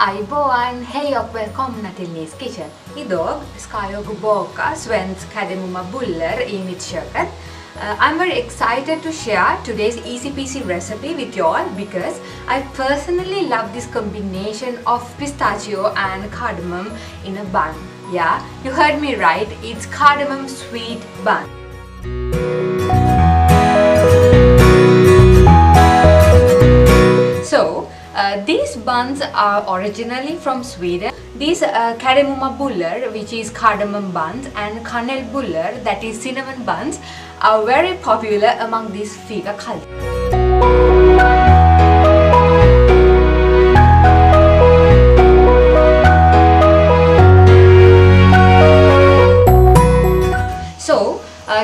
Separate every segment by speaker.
Speaker 1: everyone! Hej och välkomna till Neez Kitchen! Idag ska jag baka svensk kardemummabullar i mitt köket. Uh, I'm very excited to share today's easy peasy recipe with you all because I personally love this combination of pistachio and cardamom in a bun. Yeah, you heard me right, it's cardamom sweet bun. Buns are originally from Sweden. These uh, kardemumma bullar, which is cardamom buns, and kanel bullar, that is cinnamon buns, are very popular among these fika culture.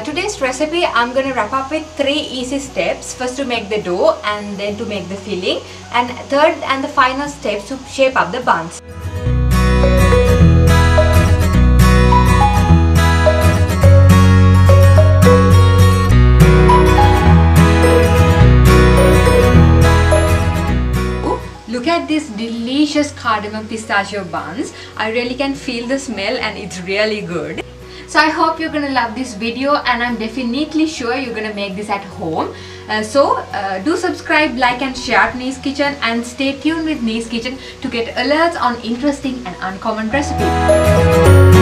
Speaker 1: Uh, today's recipe I'm gonna wrap up with three easy steps. First to make the dough and then to make the filling and third and the final steps to shape up the buns. Look at these delicious cardamom pistachio buns. I really can feel the smell and it's really good. So I hope you're gonna love this video and I'm definitely sure you're gonna make this at home. Uh, so uh, do subscribe, like and share Neez Kitchen and stay tuned with Neez Kitchen to get alerts on interesting and uncommon recipes.